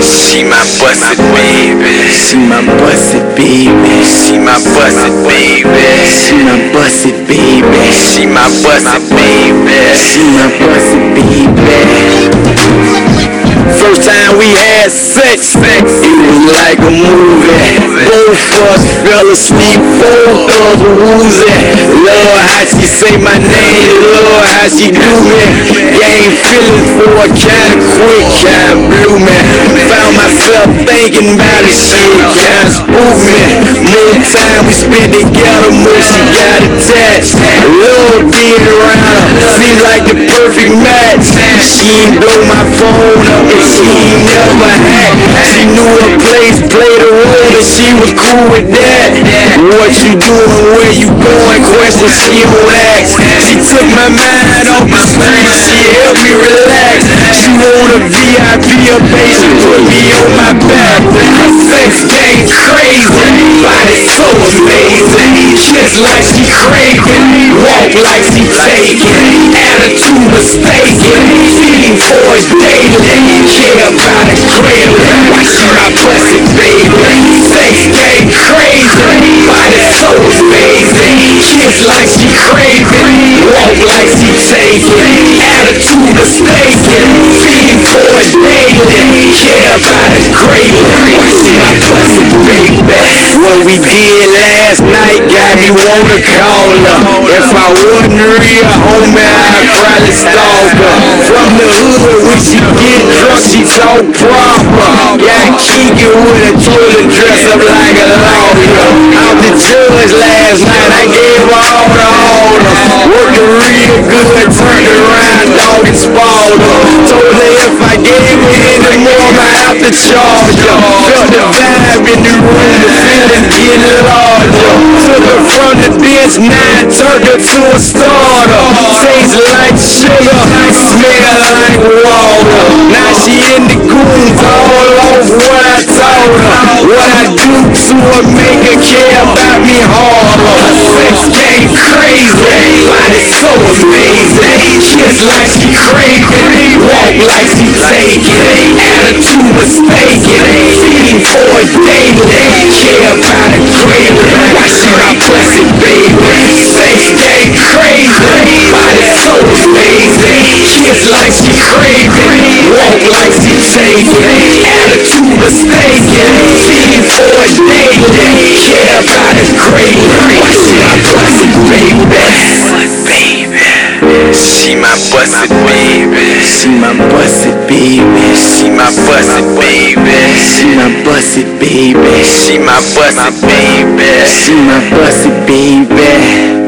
She my busted baby. She my busted baby. She my busted baby. She my busted baby. She my busted baby. She my busted baby. First time we had sex, it was like a movie. Both of us fell asleep, both of us woozy. Lord, how she say my name, Lord, how she do me. Gain feelings for a kinda quick, kinda blew me. Found myself thinking about this shit, spooked me. More time we spent together, more she got attached. Lord being around her, seems like the perfect match. She ain't blow my phone up and she ain't never had. She knew her place, played a role and she was cool with that. What you doing, where you going, questions she don't ask. She took my mind off put me on my back. Her sex game crazy, body so amazing. Just like she craving, walk like she taking. Attitude mistaken, feeding for it daily. Care about it greatly, why she my blessed baby. Sex game crazy, body so amazing. Just like she craving, about it why she my blessed baby. What we did last night got me wanna call her. If I wasn't real homie, I'd probably stalk her. From the hood, when she get drunk, she talk proper. Got Keegan with a toilet dress up like a lawyer. Out the judge last night, I gave her all the order. Working real good, turned around, dog and her. Told her if I gave her any more, I have to charge her. Felt the vibe in the room, the feeling getting larger. Took her from the bench, now turned her to a starter. Tastes like sugar, smell like water. Now she in the goons, all off what I told her. What I do to her make her care about me harder. Sex game crazy, body so amazing. Just like she craving, walk like she taking. Attitude mistaken, feeding for it daily. Care about it greatly, why she my blessed baby. Sex game crazy, body so amazing. Just like she craving, walk like she taking. Attitude mistaken, feeding for it daily. Care about it greatly, why she my blessed baby. She my busted baby. She my busted baby. She my busted baby. She my busted baby. She my busted baby.